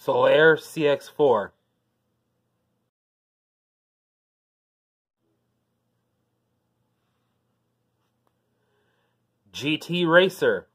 Solaire CX4 GT Racer.